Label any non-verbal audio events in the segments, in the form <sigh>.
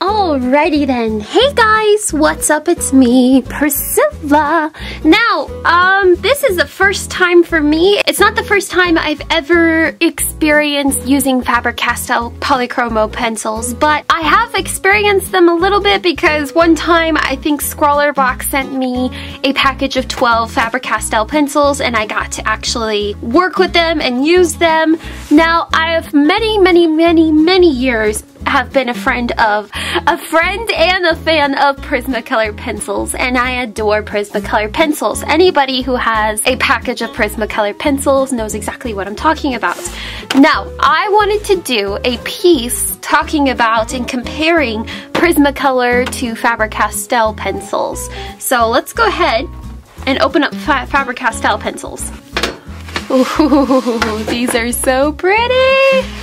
Alrighty then. Hey guys, what's up? It's me, Priscilla. Now, um, this is the first time for me. It's not the first time I've ever experienced using Faber-Castell Polychromo pencils, but I have experienced them a little bit because one time I think Scrawlrbox sent me a package of 12 Faber-Castell pencils and I got to actually work with them and use them. Now, I have many, many, many, many years have been a friend of, a friend and a fan of Prismacolor pencils, and I adore Prismacolor pencils. Anybody who has a package of Prismacolor pencils knows exactly what I'm talking about. Now, I wanted to do a piece talking about and comparing Prismacolor to Faber-Castell pencils. So let's go ahead and open up Fa Faber-Castell pencils. Ooh, <laughs> these are so pretty!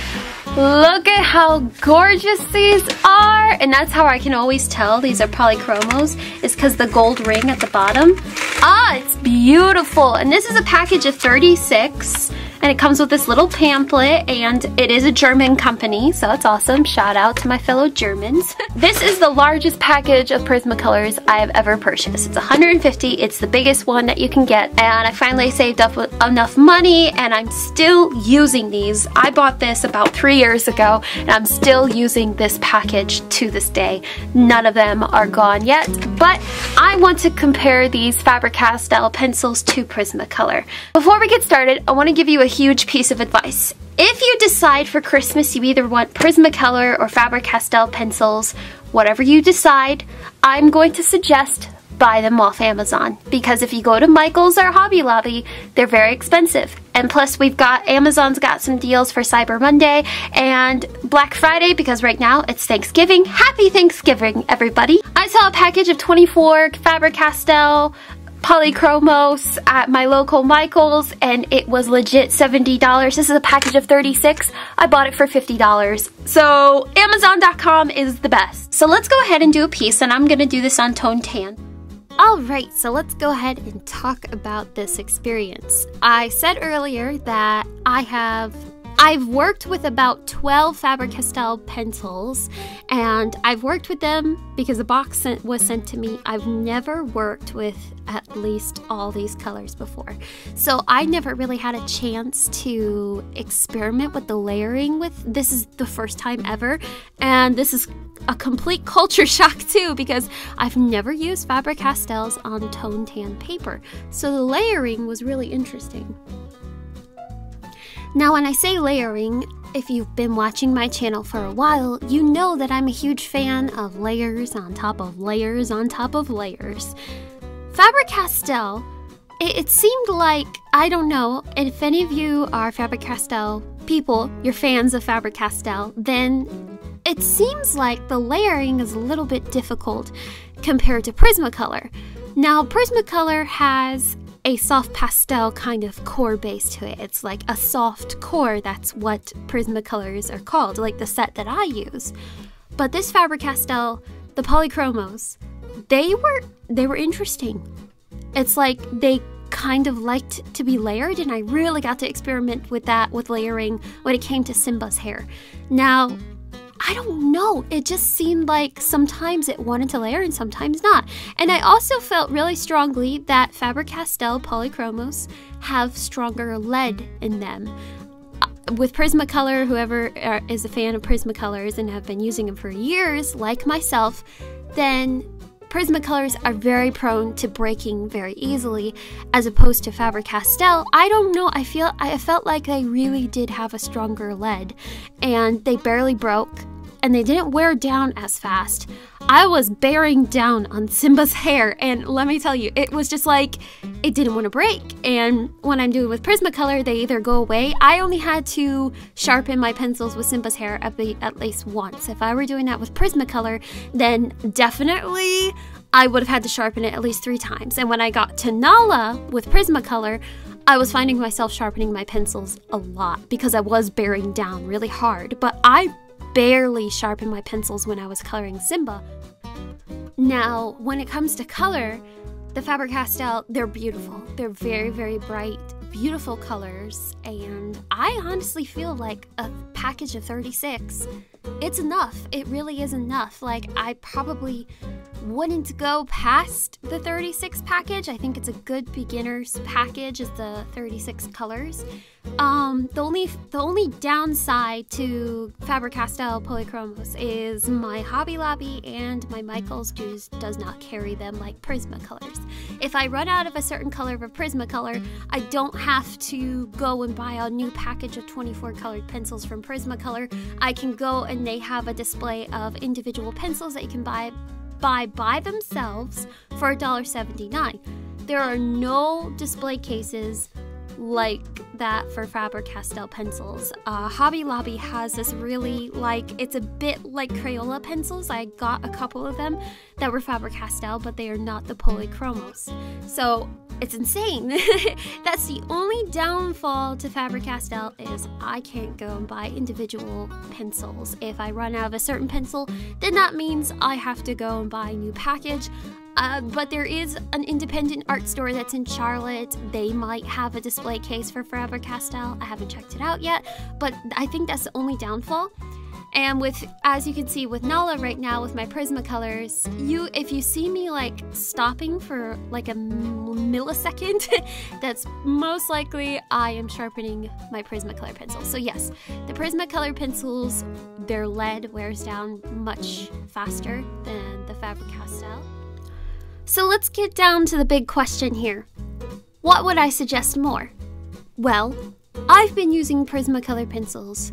Look at how gorgeous these are. And that's how I can always tell these are polychromos is because the gold ring at the bottom. Ah, it's beautiful. And this is a package of 36 and it comes with this little pamphlet and it is a German company so it's awesome. Shout out to my fellow Germans. <laughs> This is the largest package of Prismacolors I have ever purchased. It's 150 it's the biggest one that you can get. And I finally saved up enough money and I'm still using these. I bought this about three years ago and I'm still using this package to this day. None of them are gone yet but I want to compare these Faber-Castell pencils to Prismacolor. Before we get started I want to give you a huge piece of advice. If you decide for Christmas you either want Prismacolor or Faber-Castell pencils, whatever you decide, I'm going to suggest buy them off Amazon because if you go to Michael's or Hobby Lobby, they're very expensive. And plus we've got, Amazon's got some deals for Cyber Monday and Black Friday because right now it's Thanksgiving. Happy Thanksgiving, everybody. I saw a package of 24 Faber-Castell Polychromos at my local Michael's and it was legit $70. This is a package of 36. I bought it for $50. So Amazon.com is the best. So let's go ahead and do a piece and I'm gonna do this on Tone Tan. Alright, so let's go ahead and talk about this experience. I said earlier that I have I've worked with about 12 Faber-Castell pencils and I've worked with them because a box sent, was sent to me. I've never worked with at least all these colors before. So I never really had a chance to experiment with the layering with this is the first time ever and this is a complete <laughs> culture shock too because I've never used Faber-Castells on tone tan paper. So the layering was really interesting. Now, when I say layering, if you've been watching my channel for a while, you know that I'm a huge fan of layers on top of layers on top of layers. Faber-Castell, it, it seemed like, I don't know, if any of you are Faber-Castell people, you're fans of Faber-Castell, then it seems like the layering is a little bit difficult compared to Prismacolor. Now, Prismacolor has a soft pastel kind of core base to it. It's like a soft core, that's what Prismacolors are called, like the set that I use. But this Faber-Castell, the Polychromos, they were they were interesting. It's like they kind of liked to be layered and I really got to experiment with that with layering when it came to Simba's hair. Now, I don't know. It just seemed like sometimes it wanted to layer and sometimes not. And I also felt really strongly that Faber-Castell Polychromos have stronger lead in them. Uh, with Prismacolor, whoever uh, is a fan of Prismacolors and have been using them for years, like myself, then Prismacolors are very prone to breaking very easily, as opposed to Faber-Castell. I don't know, I feel I felt like they really did have a stronger lead, and they barely broke, and they didn't wear down as fast. I was bearing down on Simba's hair, and let me tell you, it was just like it didn't want to break. And when I'm doing with Prismacolor, they either go away. I only had to sharpen my pencils with Simba's hair at, the, at least once. If I were doing that with Prismacolor, then definitely I would have had to sharpen it at least three times. And when I got to Nala with Prismacolor, I was finding myself sharpening my pencils a lot because I was bearing down really hard. But I barely sharpen my pencils when I was coloring Simba. Now, when it comes to color, the Faber-Castell, they're beautiful. They're very, very bright, beautiful colors, and I honestly feel like a package of 36, it's enough. It really is enough. Like, I probably wouldn't go past the 36 package. I think it's a good beginner's package is the 36 colors. Um, the only the only downside to Faber-Castell Polychromos is my Hobby Lobby and my Michaels does, does not carry them like Prismacolors. If I run out of a certain color of a Prismacolor, I don't have to go and buy a new package of 24 colored pencils from Prismacolor. I can go and they have a display of individual pencils that you can buy buy by themselves for $1.79. There are no display cases like that for Faber-Castell pencils. Uh, Hobby Lobby has this really like it's a bit like Crayola pencils. I got a couple of them that were Faber-Castell, but they are not the Polychromos. So it's insane. <laughs> That's the only downfall to Faber-Castell is I can't go and buy individual pencils. If I run out of a certain pencil, then that means I have to go and buy a new package. Uh, but there is an independent art store that's in Charlotte. They might have a display case for Faber-Castell. I haven't checked it out yet, but I think that's the only downfall. And with, as you can see with Nala right now with my Prismacolors, you, if you see me like stopping for like a millisecond, <laughs> that's most likely I am sharpening my Prismacolor pencil. So yes, the Prismacolor pencils, their lead wears down much faster than the Faber-Castell. So let's get down to the big question here. What would I suggest more? Well, I've been using Prismacolor pencils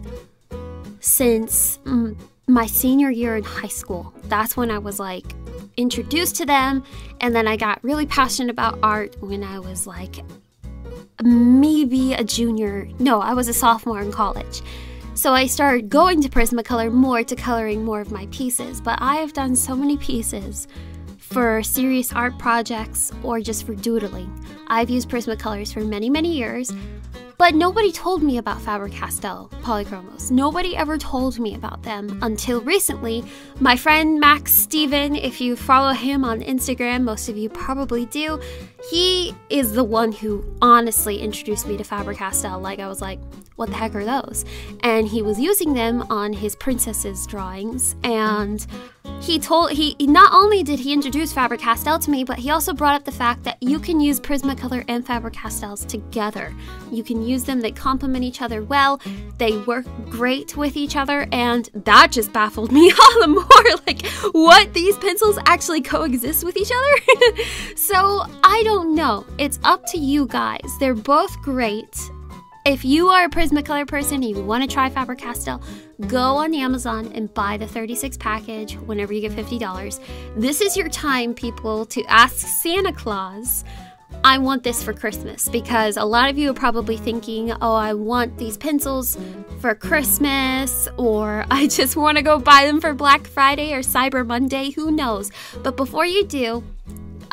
since mm, my senior year in high school. That's when I was like introduced to them, and then I got really passionate about art when I was like maybe a junior. No, I was a sophomore in college. So I started going to Prismacolor more to coloring more of my pieces, but I have done so many pieces for serious art projects or just for doodling. I've used Prismacolors for many, many years, but nobody told me about Faber-Castell polychromos. Nobody ever told me about them until recently. My friend Max Steven, if you follow him on Instagram, most of you probably do, he is the one who honestly introduced me to Faber-Castell. Like I was like, what the heck are those? And he was using them on his princesses drawings and he told he not only did he introduce Faber-Castell to me, but he also brought up the fact that you can use Prismacolor and Faber-Castells together. You can use them, they complement each other well, they work great with each other, and that just baffled me <laughs> all the more. Like, what? These pencils actually coexist with each other? <laughs> so, I don't know. It's up to you guys. They're both great. If you are a Prismacolor person and you want to try Faber-Castell, go on Amazon and buy the 36 package whenever you get $50. This is your time, people, to ask Santa Claus I want this for Christmas because a lot of you are probably thinking, oh, I want these pencils for Christmas, or I just want to go buy them for Black Friday or Cyber Monday, who knows? But before you do,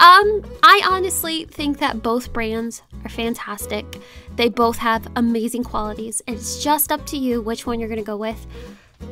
um, I honestly think that both brands are fantastic. They both have amazing qualities, and it's just up to you which one you're going to go with.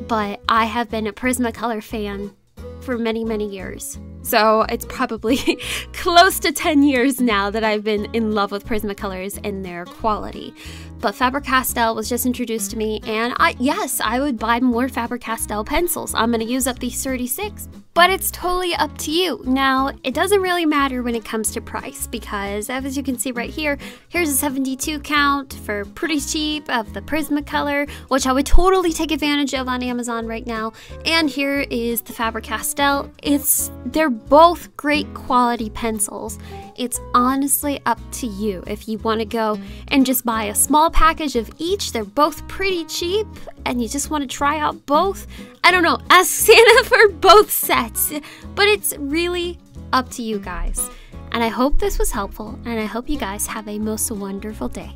But I have been a Prismacolor fan for many, many years. So it's probably <laughs> close to 10 years now that I've been in love with Prismacolors and their quality. But Faber-Castell was just introduced to me, and I yes, I would buy more Faber-Castell pencils. I'm going to use up these 36, but it's totally up to you. Now, it doesn't really matter when it comes to price because as you can see right here, here's a 72 count for pretty cheap of the Prismacolor, which I would totally take advantage of on Amazon right now. And here is the Faber-Castell. It's they're both great quality pencils. It's honestly up to you if you want to go and just buy a small package of each. They're both pretty cheap and you just want to try out both. I don't know, ask <laughs> Santa for both sets, but it's really up to you guys. And I hope this was helpful, and I hope you guys have a most wonderful day.